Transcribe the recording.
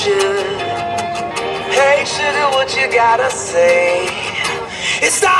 should. Hey, sugar, what you gotta say. It's not.